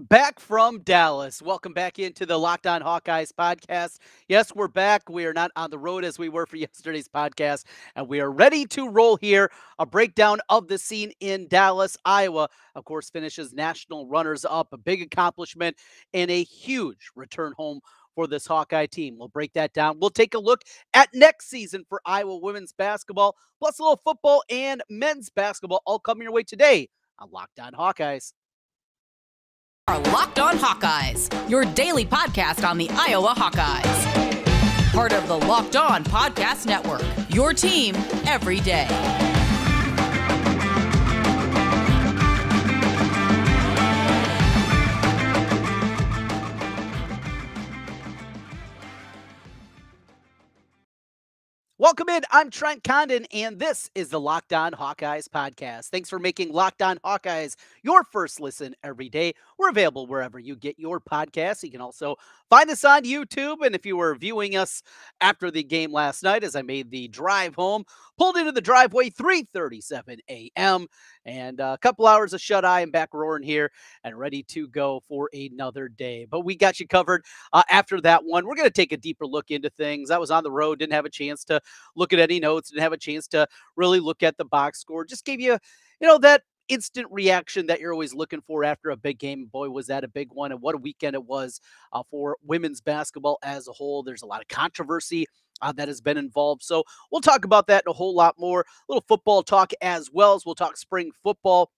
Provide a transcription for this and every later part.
Back from Dallas. Welcome back into the Locked On Hawkeyes podcast. Yes, we're back. We are not on the road as we were for yesterday's podcast, and we are ready to roll here. A breakdown of the scene in Dallas, Iowa. Of course, finishes national runners up, a big accomplishment, and a huge return home for this Hawkeye team. We'll break that down. We'll take a look at next season for Iowa women's basketball, plus a little football and men's basketball, all coming your way today on Locked On Hawkeyes are Locked On Hawkeyes, your daily podcast on the Iowa Hawkeyes. Part of the Locked On Podcast Network, your team every day. Welcome in. I'm Trent Condon, and this is the Locked On Hawkeyes podcast. Thanks for making Locked On Hawkeyes your first listen every day. We're available wherever you get your podcasts. You can also find us on YouTube. And if you were viewing us after the game last night, as I made the drive home, pulled into the driveway 3:37 a.m. and a couple hours of shut eye and back roaring here and ready to go for another day. But we got you covered uh, after that one. We're going to take a deeper look into things. I was on the road, didn't have a chance to look at any notes, didn't have a chance to really look at the box score. Just gave you, you know, that instant reaction that you're always looking for after a big game. Boy, was that a big one. And what a weekend it was uh, for women's basketball as a whole. There's a lot of controversy uh, that has been involved. So we'll talk about that and a whole lot more. A little football talk as well as we'll talk spring football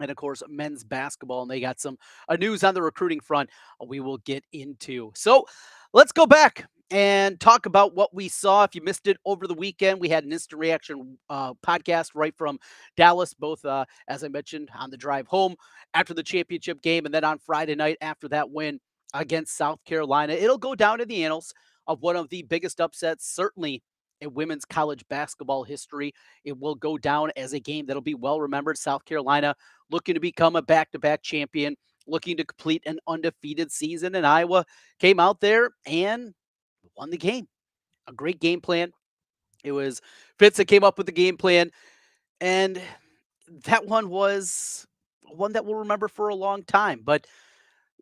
and of course men's basketball and they got some uh, news on the recruiting front we will get into so let's go back and talk about what we saw. If you missed it over the weekend, we had an instant reaction uh, podcast right from Dallas, both, uh, as I mentioned, on the drive home after the championship game, and then on Friday night after that win against South Carolina. It'll go down in the annals of one of the biggest upsets, certainly in women's college basketball history. It will go down as a game that'll be well remembered. South Carolina looking to become a back to back champion, looking to complete an undefeated season. And Iowa came out there and won the game. A great game plan. It was Fitz that came up with the game plan. And that one was one that we'll remember for a long time. But,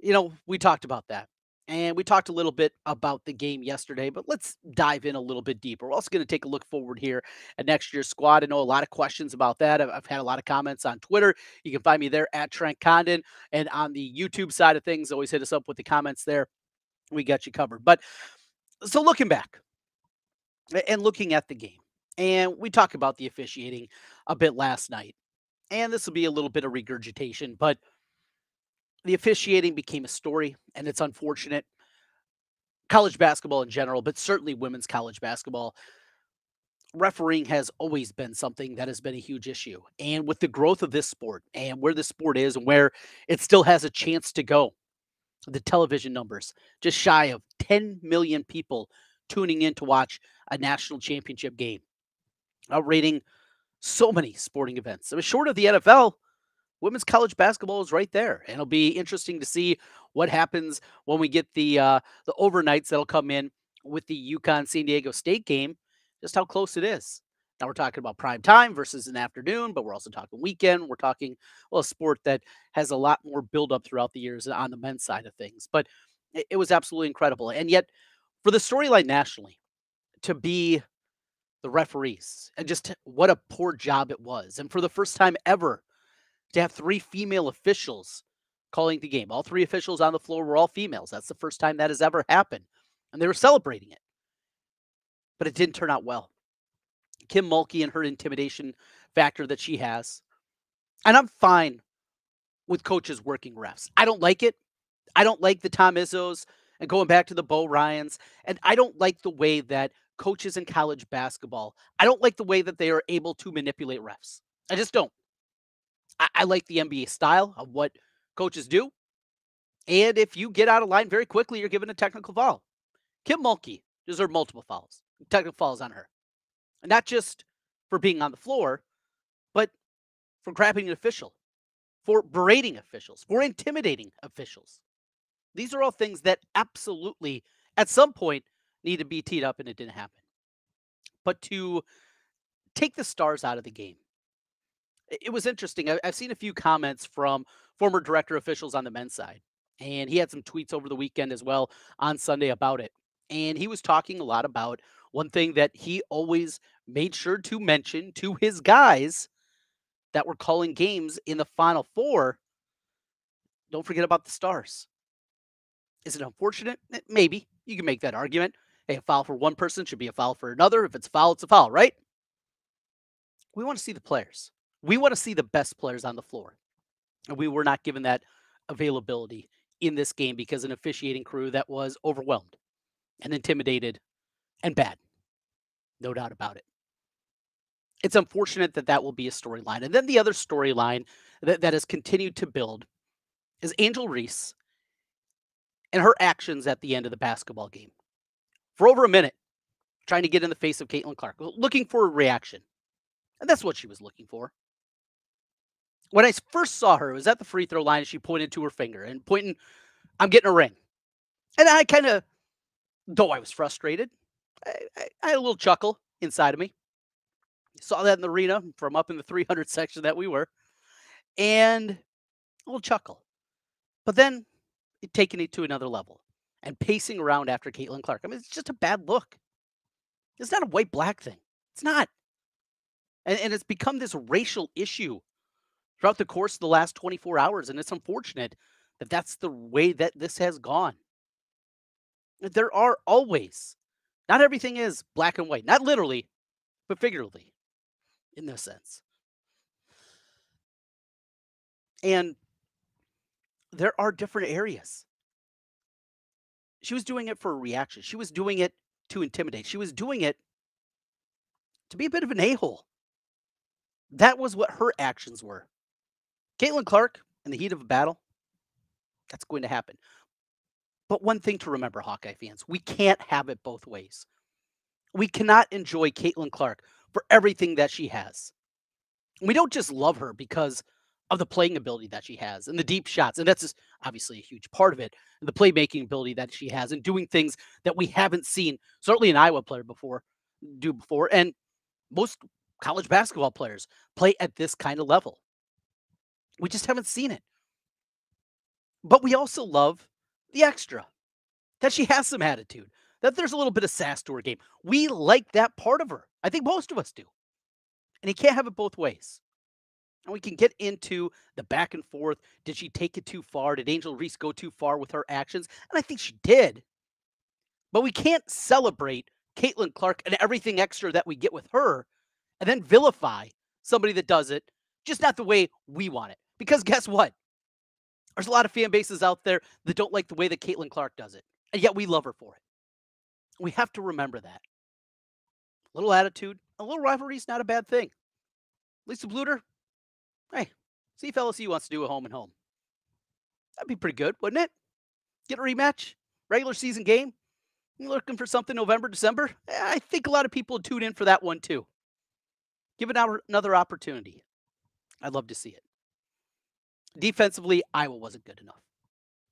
you know, we talked about that. And we talked a little bit about the game yesterday, but let's dive in a little bit deeper. We're also going to take a look forward here at next year's squad. I know a lot of questions about that. I've, I've, had a lot of comments on Twitter. You can find me there at Trent Condon. And on the YouTube side of things, always hit us up with the comments there. We got you covered. But so looking back and looking at the game, and we talked about the officiating a bit last night, and this will be a little bit of regurgitation, but the officiating became a story, and it's unfortunate. College basketball in general, but certainly women's college basketball, refereeing has always been something that has been a huge issue. And with the growth of this sport and where the sport is and where it still has a chance to go, the television numbers, just shy of 10 million people tuning in to watch a national championship game, outrating so many sporting events. I mean, short of the NFL, women's college basketball is right there, and it'll be interesting to see what happens when we get the uh, the overnights that'll come in with the UConn San Diego State game, just how close it is. Now we're talking about prime time versus an afternoon, but we're also talking weekend. We're talking well a sport that has a lot more buildup throughout the years on the men's side of things. But it, it was absolutely incredible. And yet, for the storyline nationally, to be the referees and just what a poor job it was. And for the first time ever, to have three female officials calling the game. All three officials on the floor were all females. That's the first time that has ever happened. And they were celebrating it. But it didn't turn out well. Kim Mulkey and her intimidation factor that she has. And I'm fine with coaches working refs. I don't like it. I don't like the Tom Izzos and going back to the Bo Ryans. And I don't like the way that coaches in college basketball, I don't like the way that they are able to manipulate refs. I just don't. I, I like the NBA style of what coaches do. And if you get out of line very quickly, you're given a technical foul. Kim Mulkey deserved multiple fouls, technical fouls on her not just for being on the floor, but for grabbing an official, for berating officials, for intimidating officials. These are all things that absolutely, at some point, need to be teed up, and it didn't happen. But to take the stars out of the game, it was interesting. I've seen a few comments from former director officials on the men's side. And he had some tweets over the weekend as well on Sunday about it. And he was talking a lot about one thing that he always made sure to mention to his guys that were calling games in the Final Four. Don't forget about the Stars. Is it unfortunate? Eh, maybe. You can make that argument. Hey, a foul for one person should be a foul for another. If it's a foul, it's a foul, right? We want to see the players. We want to see the best players on the floor. And we were not given that availability in this game because an officiating crew that was overwhelmed and intimidated and bad. No doubt about it. It's unfortunate that that will be a storyline. And then the other storyline that, that has continued to build is Angel Reese and her actions at the end of the basketball game. For over a minute, trying to get in the face of Caitlin Clark, looking for a reaction. And that's what she was looking for. When I first saw her, it was at the free throw line, she pointed to her finger and pointing, I'm getting a ring. And I kind of, though I was frustrated, I, I, I had a little chuckle inside of me. Saw that in the arena from up in the 300 section that we were, and a little chuckle. But then taking it to another level and pacing around after Caitlin Clark. I mean, it's just a bad look. It's not a white black thing. It's not. And, and it's become this racial issue throughout the course of the last 24 hours. And it's unfortunate that that's the way that this has gone. There are always, not everything is black and white, not literally, but figuratively in this sense. And there are different areas. She was doing it for a reaction. She was doing it to intimidate. She was doing it to be a bit of an a hole. That was what her actions were. Caitlin Clark, in the heat of a battle, that's going to happen. But one thing to remember, Hawkeye fans, we can't have it both ways. We cannot enjoy Caitlin Clark for everything that she has. We don't just love her because of the playing ability that she has and the deep shots. And that's just obviously a huge part of it. And the playmaking ability that she has and doing things that we haven't seen, certainly an Iowa player before, do before. And most college basketball players play at this kind of level. We just haven't seen it. But we also love the extra that she has some attitude, that there's a little bit of sass to her game. We like that part of her. I think most of us do. And you can't have it both ways. And we can get into the back and forth. Did she take it too far? Did Angel Reese go too far with her actions? And I think she did. But we can't celebrate Caitlin Clark and everything extra that we get with her and then vilify somebody that does it just not the way we want it. Because guess what? There's a lot of fan bases out there that don't like the way that Caitlin Clark does it. And yet we love her for it. We have to remember that. A little attitude, a little rivalry is not a bad thing. Lisa Bluder, Hey, see if LSU wants to do a home and home. That'd be pretty good, wouldn't it? Get a rematch, regular season game. You looking for something November, December? Eh, I think a lot of people tune in for that one too. Give it another opportunity. I'd love to see it. Defensively, Iowa wasn't good enough.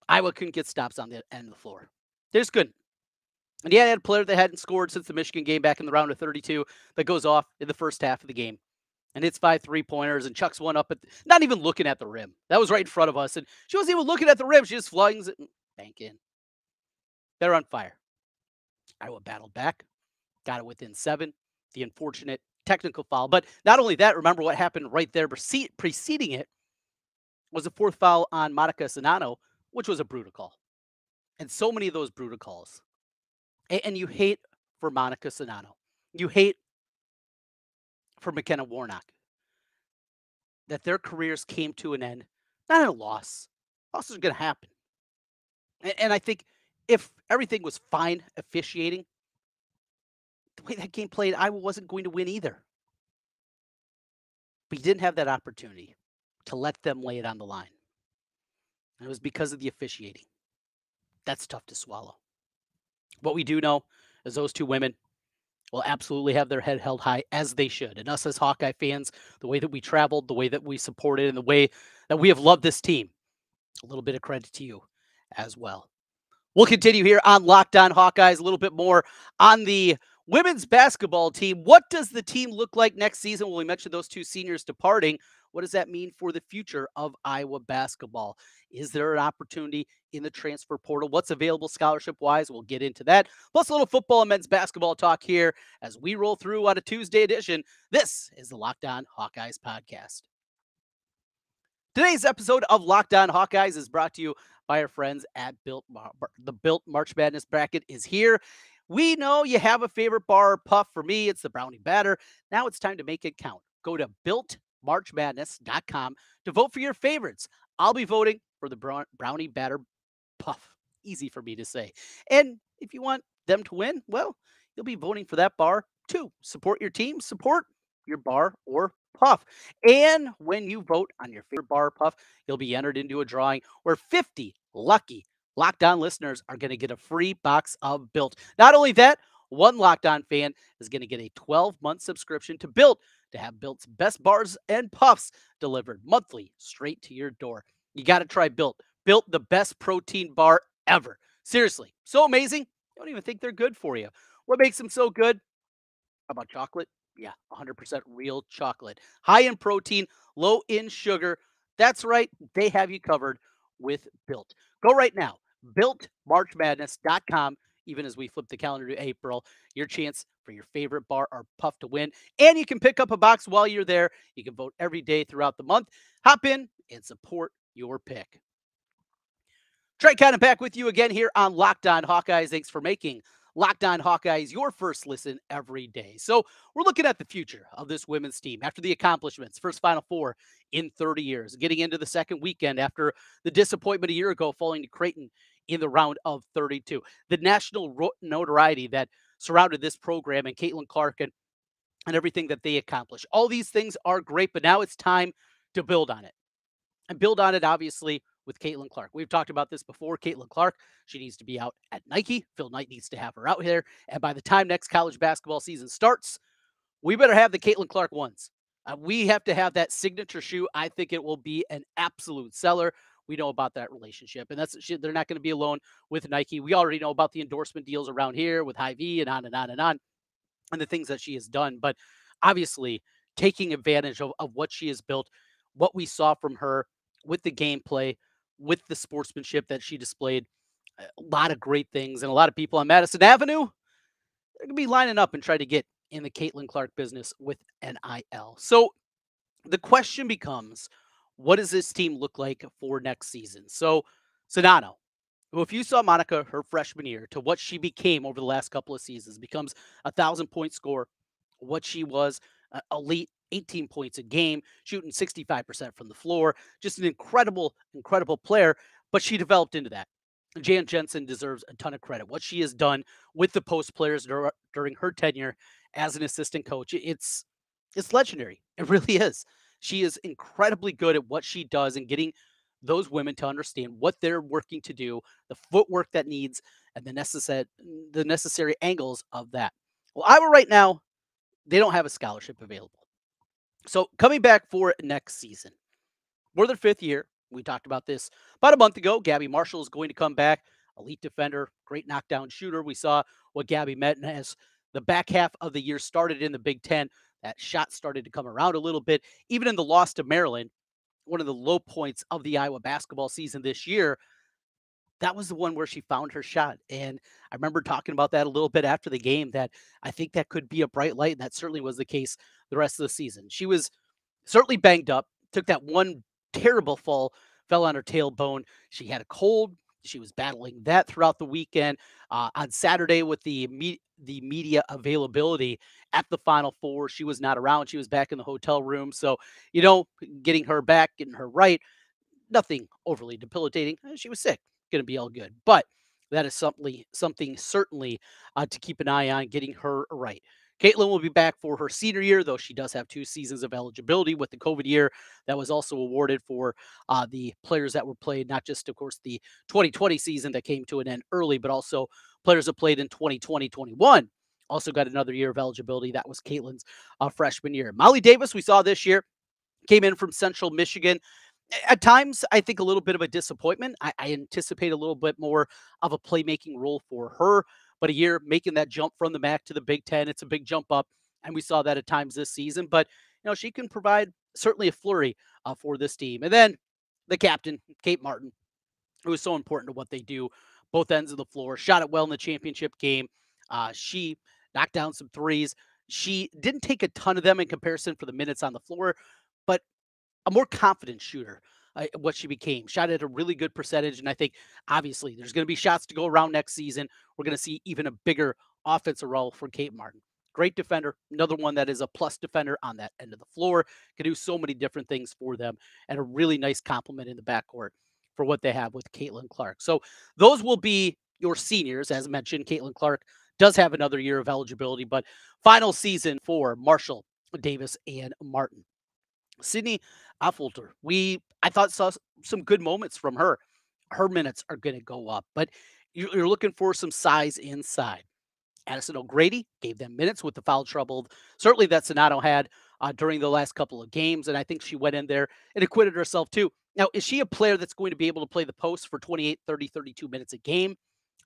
Iowa couldn't get stops on the end of the floor. They just couldn't. And yeah, they had a player that hadn't scored since the Michigan game back in the round of 32 that goes off in the first half of the game and hits five three pointers and chucks one up at not even looking at the rim. That was right in front of us, and she wasn't even looking at the rim. She just flings it and bank in. They're on fire. Iowa battled back, got it within seven. The unfortunate technical foul, but not only that. Remember what happened right there preceding it was a fourth foul on Monika Czinano, which was a brutal call, and so many of those brutal calls. And, you hate for Monika Czinano. You hate for McKenna Warnock. That their careers came to an end, not in a loss. Losses are going to happen. And, and I think if everything was fine officiating, the way that game played, Iowa wasn't going to win either. But you didn't have that opportunity to let them lay it on the line. And it was because of the officiating. That's tough to swallow. What we do know is those two women will absolutely have their head held high as they should. And us as Hawkeye fans, the way that we traveled, the way that we supported, and the way that we have loved this team, a little bit of credit to you as well. We'll continue here on Locked On Hawkeyes, a little bit more on the women's basketball team. What does the team look like next season? Well, we mentioned those two seniors departing. What does that mean for the future of Iowa basketball? Is there an opportunity in the transfer portal? What's available scholarship wise? We'll get into that. Plus, a little football and men's basketball talk here as we roll through on a Tuesday edition. This is the Locked On Hawkeyes podcast. Today's episode of Locked On Hawkeyes is brought to you by our friends at Built. The Built March Madness bracket is here. We know you have a favorite bar or puff. For me, it's the brownie batter. Now it's time to make it count. Go to builtmarchmadness.com to vote for your favorites. I'll be voting for the brownie batter puff. Easy for me to say. And if you want them to win, well, you'll be voting for that bar too. Support your team, support your bar or puff. And when you vote on your favorite bar puff, you'll be entered into a drawing where 50 lucky Locked On listeners are going to get a free box of Built. Not only that, one Locked On fan is going to get a 12 month subscription to Built to have Built's best bars and puffs delivered monthly straight to your door. You got to try Built. Built the best protein bar ever. Seriously, so amazing. You don't even think they're good for you. What makes them so good? How about chocolate? Yeah, 100% real chocolate. High in protein, low in sugar. That's right, they have you covered with Built. Go right now, builtmarchmadness.com. Even as we flip the calendar to April, your chance for your favorite bar or puff to win. And you can pick up a box while you're there. You can vote every day throughout the month. Hop in and support your pick. Trent Condon back with you again here on Locked On Hawkeyes. Thanks for making Locked On Hawkeyes your first listen every day. So we're looking at the future of this women's team after the accomplishments, first Final Four in 30 years, getting into the second weekend after the disappointment a year ago falling to Creighton in the round of 32. The national notoriety that surrounded this program and Caitlin Clark and, and everything that they accomplished. All these things are great, but now it's time to build on it. And build on it, obviously, with Caitlin Clark. We've talked about this before. Caitlin Clark, she needs to be out at Nike. Phil Knight needs to have her out here. And by the time next college basketball season starts, we better have the Caitlin Clark ones. Uh, we have to have that signature shoe. I think it will be an absolute seller. We know about that relationship, and that's they're not going to be alone with Nike. We already know about the endorsement deals around here with Hy-Vee and on and on and on, and the things that she has done. But obviously, taking advantage of, of what she has built, what we saw from her with the gameplay, with the sportsmanship that she displayed. A lot of great things, and a lot of people on Madison Avenue they're gonna be lining up and try to get in the Caitlin Clark business with NIL. So the question becomes, what does this team look like for next season? So Czinano, who if you saw Monika her freshman year to what she became over the last couple of seasons, becomes a thousand point score, what she was, uh, elite 18 points a game, shooting 65% from the floor. Just an incredible, incredible player. But she developed into that. Jan Jensen deserves a ton of credit. What she has done with the post players dur- during her tenure as an assistant coach, it's it's legendary. It really is. She is incredibly good at what she does and getting those women to understand what they're working to do, the footwork that needs, and the necessary the necessary angles of that. Well, Iowa right now, they don't have a scholarship available. So coming back for next season, more than fifth year. We talked about this about a month ago. Gabbie Marshall is going to come back, elite defender, great knockdown shooter. We saw what Gabby meant as the back half of the year started in the Big Ten. That shot started to come around a little bit. Even in the loss to Maryland, one of the low points of the Iowa basketball season this year, that was the one where she found her shot. And I remember talking about that a little bit after the game that I think that could be a bright light. And that certainly was the case the rest of the season. She was certainly banged up, took that one terrible fall, fell on her tailbone. She had a cold. She was battling that throughout the weekend. Uh, on Saturday, with the the media availability at the Final Four, she was not around. She was back in the hotel room. So, you know, getting her back, getting her right, nothing overly debilitating. Uh, she was sick, going to be all good. But that is something something certainly uh, to keep an eye on, getting her right. Caitlin will be back for her senior year, though she does have two seasons of eligibility with the COVID year that was also awarded for uh, the players that were played, not just, of course, the 2020 season that came to an end early, but also players that played in 2020 21. Also got another year of eligibility. That was Caitlin's uh, freshman year. Molly Davis, we saw this year, came in from Central Michigan at times, I think a little bit of a disappointment. I, I, anticipate a little bit more of a playmaking role for her but a year making that jump from the MAC to the Big Ten, it's a big jump up. And we saw that at times this season. But, you know, she can provide certainly a flurry uh, for this team. And then the captain, Kate Martin, who is so important to what they do, both ends of the floor, shot it well in the championship game. Uh, she knocked down some threes. She didn't take a ton of them in comparison for the minutes on the floor, but a more confident shooter. Uh, what she became shot at a really good percentage, and I think obviously there's going to be shots to go around next season. We're going to see even a bigger offensive role for Kate Martin. Great defender, another one that is a plus defender on that end of the floor. Can do so many different things for them, and a really nice compliment in the backcourt for what they have with Caitlin Clark. So those will be your seniors, as mentioned. Caitlin Clark does have another year of eligibility, but final season for Marshall, Davis, and Martin. Sydney Affolter, we I thought saw some good moments from her. Her minutes are going to go up, but you're looking for some size inside. Addison O'Grady gave them minutes with the foul trouble. Certainly that Czinano had uh, during the last couple of games, and I think she went in there and acquitted herself too. Now, is she a player that's going to be able to play the post for 28, 30, 32 minutes a game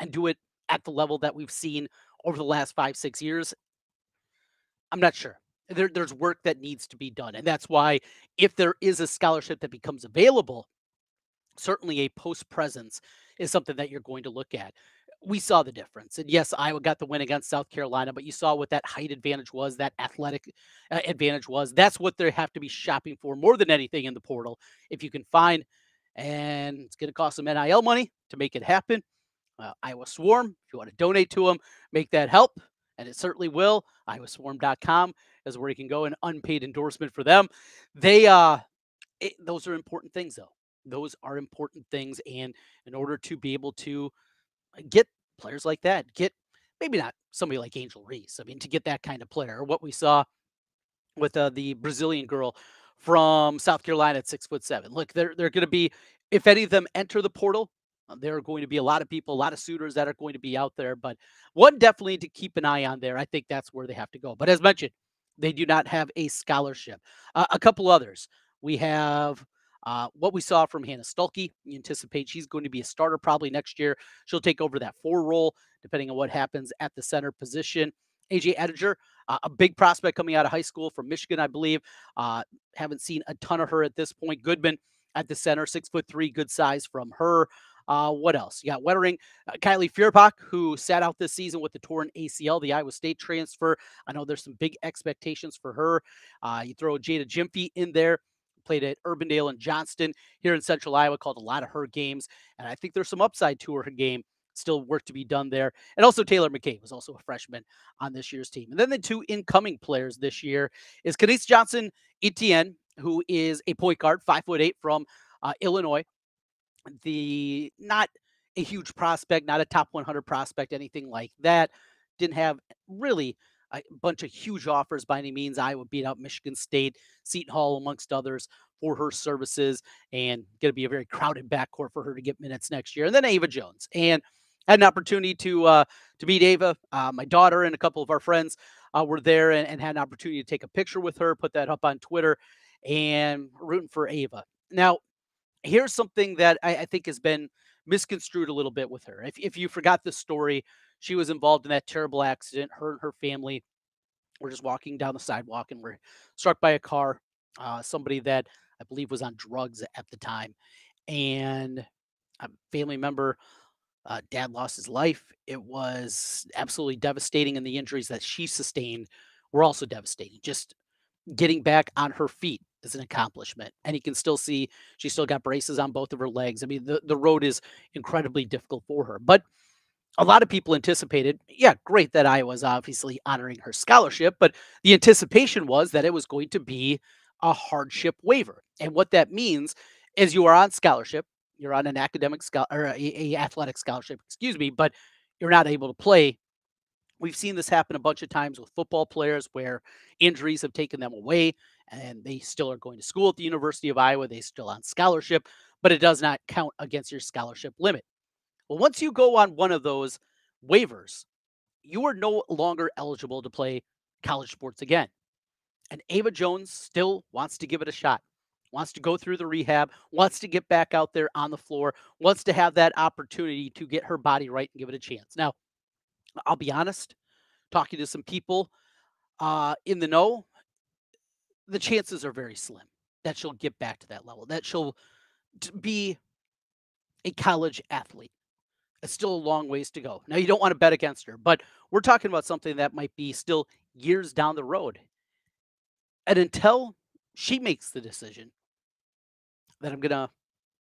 and do it at the level that we've seen over the last five, six years? I'm not sure. There, there's work that needs to be done. And that's why, if there is a scholarship that becomes available, certainly a post presence is something that you're going to look at. We saw the difference. And yes, Iowa got the win against South Carolina, but you saw what that height advantage was, that athletic uh, advantage was. That's what they have to be shopping for more than anything in the portal. If you can find, and it's going to cost some NIL money to make it happen uh, Iowa Swarm. If you want to donate to them, make that help, and it certainly will. IowaSwarm.com is where you can go. An unpaid endorsement for them. They, uh, it, those are important things, though. Those are important things, and in order to be able to uh, get players like that, get maybe not somebody like Angel Reese. I mean, to get that kind of player, what we saw with uh, the Brazilian girl from South Carolina at six foot seven. Look, they're they're going to be if any of them enter the portal, uh, there are going to be a lot of people, a lot of suitors that are going to be out there, but one definitely to keep an eye on there. I think that's where they have to go. But as mentioned, they do not have a scholarship. Uh, a couple others. We have uh, what we saw from Hannah Stuelke. You anticipate she's going to be a starter probably next year. She'll take over that four role, depending on what happens at the center position. AJ Ediger, uh, a big prospect coming out of high school from Michigan, I believe. Uh, haven't seen a ton of her at this point. Goodman at the center, six foot three, good size from her. Uh, what else? You got Wettering, uh, Kylie Feuerbach, who sat out this season with the torn ACL, the Iowa State transfer. I know there's some big expectations for her. Uh, you throw Jada Gyamfi in there, played at Urbandale and Johnston here in Central Iowa, called a lot of her games, and I think there's some upside to her game. Still work to be done there. And also Taylor McCabe was also a freshman on this year's team. And then the two incoming players this year is Kenise Johnson Etienne, who is a point guard, five foot eight from uh, Illinois the not a huge prospect, not a top 100 prospect, anything like that. Didn't have really a bunch of huge offers by any means. Iowa beat out Michigan State, Seton Hall, amongst others, for her services, and going to be a very crowded backcourt for her to get minutes next year. And then Ava Jones, and had an opportunity to uh, to meet Ava. Uh, my daughter and a couple of our friends uh, were there and, and, had an opportunity to take a picture with her, put that up on Twitter, and rooting for Ava. Now, here's something that I, I, think has been misconstrued a little bit with her. If, if you forgot the story, she was involved in that terrible accident. Her and her family were just walking down the sidewalk and were struck by a car. Uh, somebody that I believe was on drugs at the time, and a family member. Uh, dad lost his life. It was absolutely devastating, and the injuries that she sustained were also devastating. Just getting back on her feet is an accomplishment. And you can still see she's still got braces on both of her legs. I mean, the, the road is incredibly difficult for her. But a lot of people anticipated, yeah, great that Iowa's obviously honoring her scholarship, but the anticipation was that it was going to be a hardship waiver. And what that means is you are on scholarship, you're on an academic scholar or a, a athletic scholarship, excuse me, but you're not able to play We've seen this happen a bunch of times with football players where injuries have taken them away and they still are going to school at the University of Iowa. They still on scholarship, but it does not count against your scholarship limit. Well, once you go on one of those waivers, you are no longer eligible to play college sports again. And Ava Jones still wants to give it a shot, wants to go through the rehab, wants to get back out there on the floor, wants to have that opportunity to get her body right and give it a chance. Now, I'll be honest, talking to some people uh, in the know, the chances are very slim. that she'll get back to that level, that she'll be a college athlete. Still a long ways to go. Now, you don't want to bet against her, but we're talking about something that might be still years down the road. And until she makes the decision that I'm going to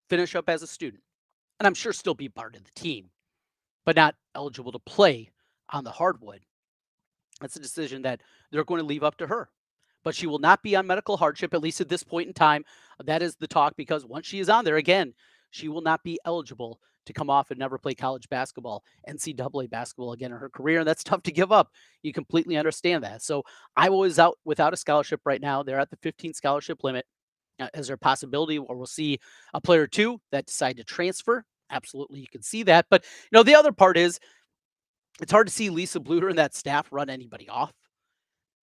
finish up as a student, and I'm sure still be part of the team, but not eligible to play on the hardwood, that's a decision that they're going to leave up to her. But she will not be on medical hardship, at least at this point in time. That is the talk because once she is on there, again, she will not be eligible to come off and never play college basketball, NCAA basketball again in her career. And that's tough to give up. You completely understand that. So Iowa is out without a scholarship right now. They're at the 15 scholarship limit. Uh, is there a possibility or we'll see a player or two that decide to transfer? Absolutely, you can see that. But you know, the other part is it's hard to see Lisa Bluder and that staff run anybody off.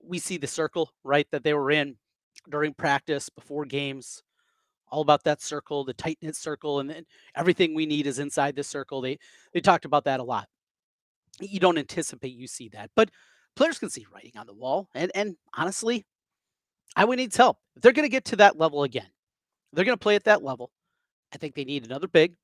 We see the circle, right, that they were in during practice, before games, all about that circle, the tight knit circle, and then everything we need is inside this circle. They they talked about that a lot. You don't anticipate you see that, but players can see writing on the wall. And and honestly, Iowa needs help. If they're going to get to that level again, they're going to play at that level. I think they need another big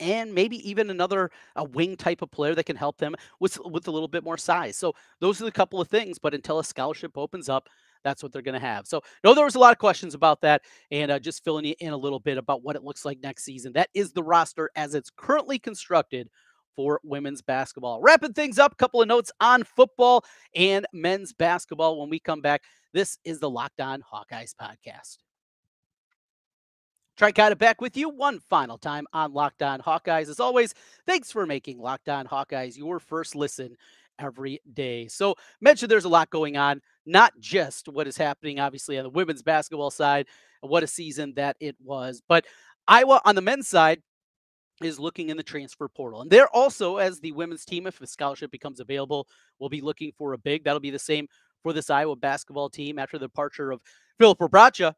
and maybe even another a wing type of player that can help them with with a little bit more size. So those are the couple of things. But until a scholarship opens up, that's what they're going to have. So no, there was a lot of questions about that, and uh, just filling you in a little bit about what it looks like next season. That is the roster as it's currently constructed for women's basketball. Wrapping things up, a couple of notes on football and men's basketball when we come back. This is the Locked On Hawkeyes podcast. Condon back with you one final time on Locked On Hawkeyes. As always, thanks for making Locked On Hawkeyes your first listen every day. So, mentioned there's a lot going on, not just what is happening, obviously, on the women's basketball side, what a season that it was, but Iowa on the men's side is looking in the transfer portal. And they're also, as the women's team, if a scholarship becomes available, will be looking for a big. That'll be the same for this Iowa basketball team after the departure of Filip Rebraca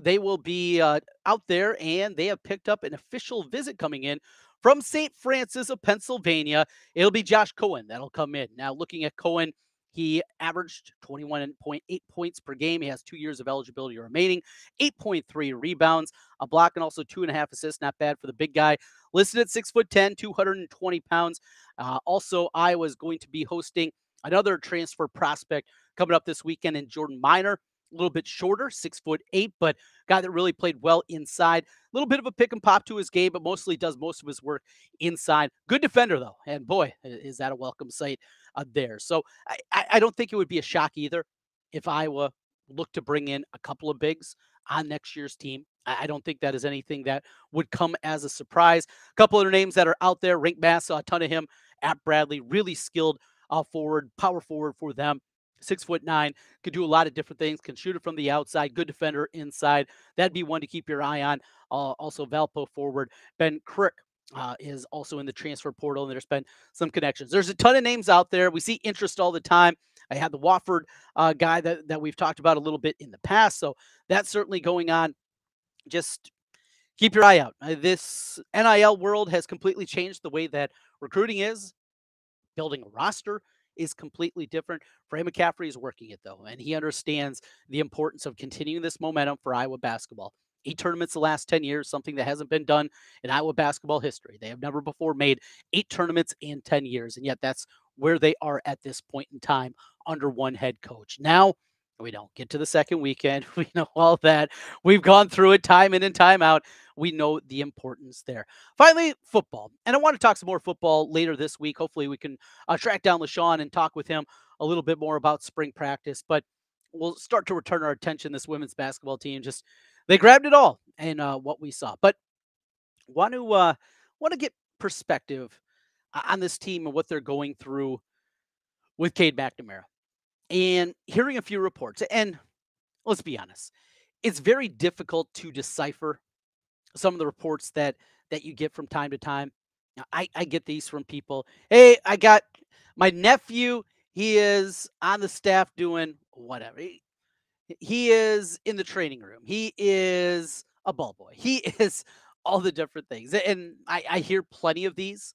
they will be uh, out there and they have picked up an official visit coming in from St. Francis of Pennsylvania. It'll be Josh Cohen that'll come in. Now, looking at Cohen, he averaged 21.8 points per game. He has two years of eligibility remaining, 8.3 rebounds, a block, and also two and a half assists. Not bad for the big guy. Listed at six foot 10, 220 pounds. Uh, also, Iowa is going to be hosting another transfer prospect coming up this weekend in Jordan Minor a little bit shorter, six foot eight, but guy that really played well inside. A little bit of a pick and pop to his game, but mostly does most of his work inside. Good defender though, and boy, is that a welcome sight uh, there. So I, I don't think it would be a shock either if Iowa looked to bring in a couple of bigs on next year's team. I don't think that is anything that would come as a surprise. A couple other names that are out there. Rienk Mast, saw a ton of him at Bradley. Really skilled uh, forward, power forward for them six foot nine, could do a lot of different things, can shoot it from the outside, good defender inside. That'd be one to keep your eye on. Uh, also, Valpo forward, Ben Krikke. Uh, is also in the transfer portal, and there's been some connections. There's a ton of names out there. We see interest all the time. I had the Wofford uh, guy that, that we've talked about a little bit in the past, so that's certainly going on. Just keep your eye out. Uh, this NIL world has completely changed the way that recruiting is, building a roster is completely different. Fran McCaffery is working it though, and he understands the importance of continuing this momentum for Iowa basketball. Eight tournaments the last 10 years, something that hasn't been done in Iowa basketball history. They have never before made eight tournaments in 10 years, and yet that's where they are at this point in time under one head coach. Now, we don't get to the second weekend. We know all that. We've gone through it time in and time out. We know the importance there. Finally, football. And I want to talk some more football later this week. Hopefully, we can uh, track down LeSean and talk with him a little bit more about spring practice. But we'll start to return our attention. This women's basketball team just they grabbed it all and uh, what we saw. But want to uh, want to get perspective on this team and what they're going through with Cade McNamara and hearing a few reports. And let's be honest, it's very difficult to decipher some of the reports that that you get from time to time. I, I get these from people. Hey, I got my nephew. He is on the staff doing whatever. He, he is in the training room. He is a ball boy. He is all the different things. And I, I hear plenty of these.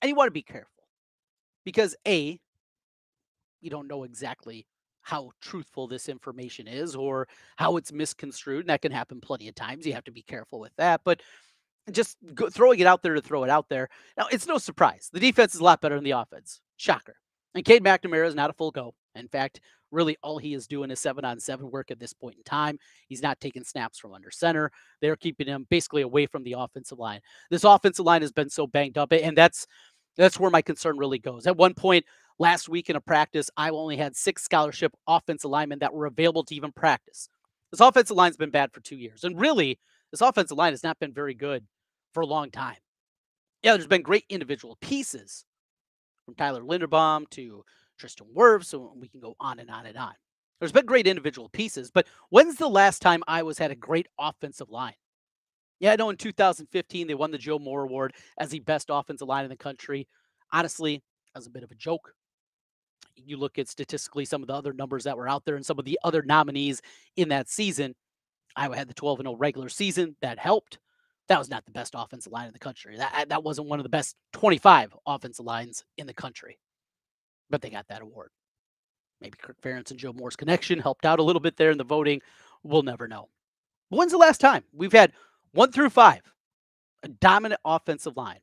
And you want to be careful because A, you don't know exactly how truthful this information is or how it's misconstrued. And that can happen plenty of times. You have to be careful with that. But just go, throwing it out there to throw it out there. Now, it's no surprise. The defense is a lot better than the offense. Shocker. And Cade McNamara is not a full go. In fact, really all he is doing is seven on seven work at this point in time. He's not taking snaps from under center. They're keeping him basically away from the offensive line. This offensive line has been so banged up, and that's that's where my concern really goes. At one point last week in a practice, I only had six scholarship offensive linemen that were available to even practice. This offensive line's been bad for two years, and really, this offensive line has not been very good for a long time. Yeah, there's been great individual pieces from Tyler Linderbaum to Tristan Wirfs, so we can go on and on and on. There's been great individual pieces, but when's the last time Iowa's had a great offensive line? Yeah, I know in 2015 they won the Joe Moore Award as the best offensive line in the country. Honestly, that was a bit of a joke. You look at statistically some of the other numbers that were out there and some of the other nominees in that season. Iowa had the 12 0 regular season. That helped. That was not the best offensive line in the country. That, that wasn't one of the best 25 offensive lines in the country but they got that award. Maybe Kirk Ferentz and Joe Moore's connection helped out a little bit there in the voting. We'll never know. When's the last time we've had one through five, a dominant offensive line?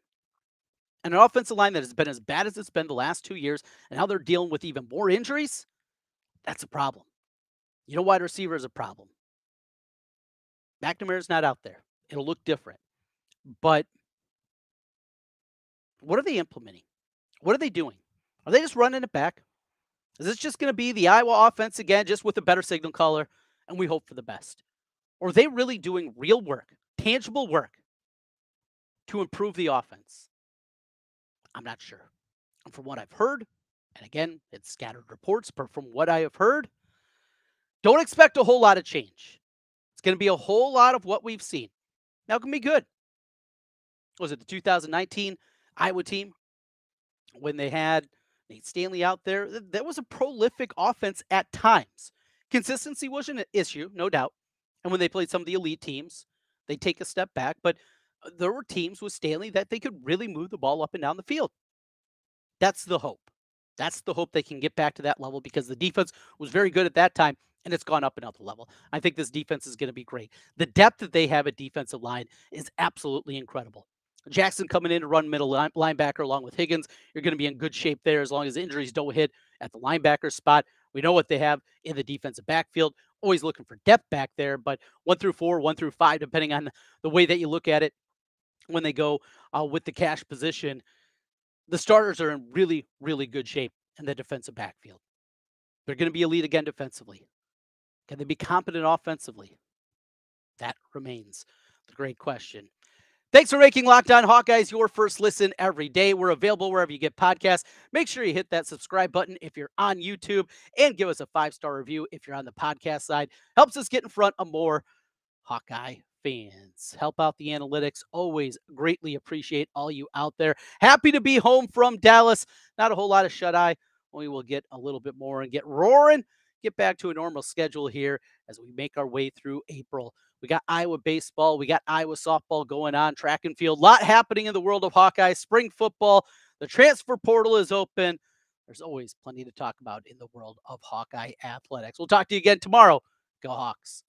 And an offensive line that has been as bad as it's been the last two years, and now they're dealing with even more injuries. That's a problem. You know, wide receiver is a problem. McNamara's not out there. It'll look different. But what are they implementing? What are they doing? Are they just running it back? Is this just going to be the Iowa offense again, just with a better signal caller, and we hope for the best? Or are they really doing real work, tangible work to improve the offense? I'm not sure. And from what I've heard, and again, it's scattered reports, but from what I have heard, don't expect a whole lot of change. It's going to be a whole lot of what we've seen. Now, it can be good. Was it the 2019 Iowa team when they had Nate Stanley out there. That was a prolific offense at times. Consistency wasn't an issue, no doubt. And when they played some of the elite teams, they take a step back. But there were teams with Stanley that they could really move the ball up and down the field. That's the hope. That's the hope they can get back to that level because the defense was very good at that time and it's gone up another level. I think this defense is going to be great. The depth that they have at defensive line is absolutely incredible. Jackson coming in to run middle line, linebacker along with Higgins. You're going to be in good shape there as long as injuries don't hit at the linebacker spot. We know what they have in the defensive backfield. Always looking for depth back there, but one through four, one through five, depending on the way that you look at it when they go uh, with the cash position, the starters are in really, really good shape in the defensive backfield. They're going to be elite again defensively. Can they be competent offensively? That remains the great question. Thanks for making Locked On Hawkeyes your first listen every day. We're available wherever you get podcasts. Make sure you hit that subscribe button if you're on YouTube and give us a five star review if you're on the podcast side. Helps us get in front of more Hawkeye fans. Help out the analytics. Always greatly appreciate all you out there. Happy to be home from Dallas. Not a whole lot of shut eye. We will get a little bit more and get roaring. Get back to a normal schedule here as we make our way through April. We got Iowa baseball. We got Iowa softball going on, track and field. A lot happening in the world of Hawkeye. Spring football. The transfer portal is open. There's always plenty to talk about in the world of Hawkeye athletics. We'll talk to you again tomorrow. Go Hawks.